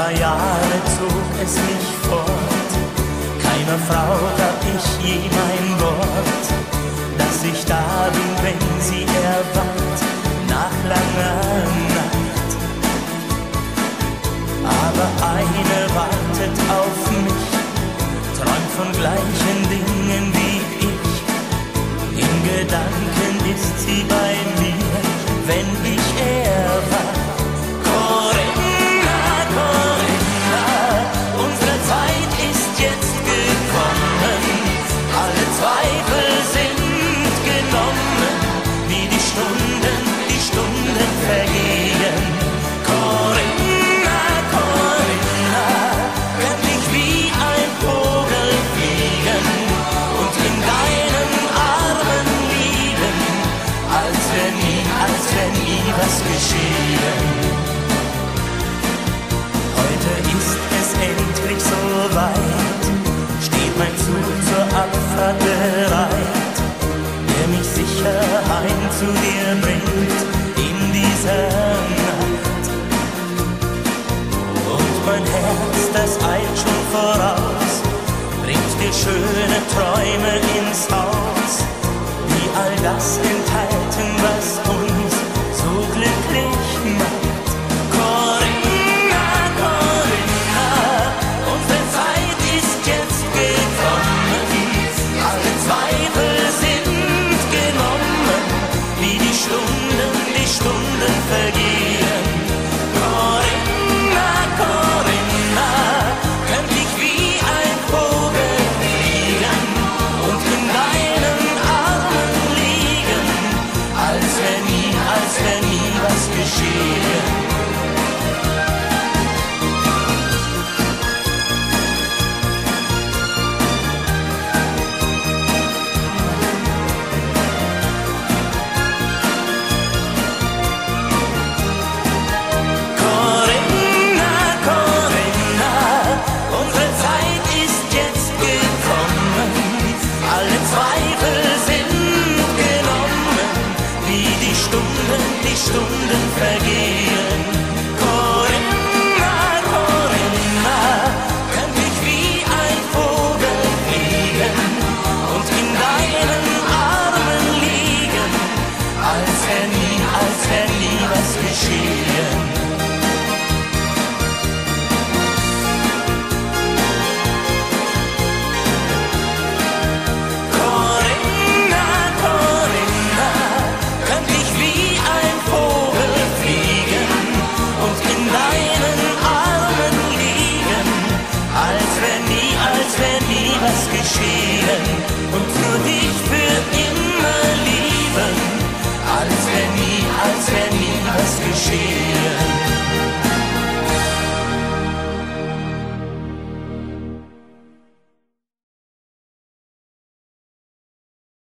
paar Jahre zog es mich fort. Keiner Frau gab ich je mein Wort, dass ich da bin, wenn sie erwacht, nach langer Nacht. Aber eine wartet auf mich, träumt von gleichen Dingen wie ich. In Gedanken ist sie bei mir, wenn ich erwacht. Wenn nie was geschehen. Heute ist es endlich soweit, steht mein Zug zur Abfahrt bereit, der mich sicher heim zu dir bringt die Stunden vergehen. Als wenn nie, was geschehen. Und nur dich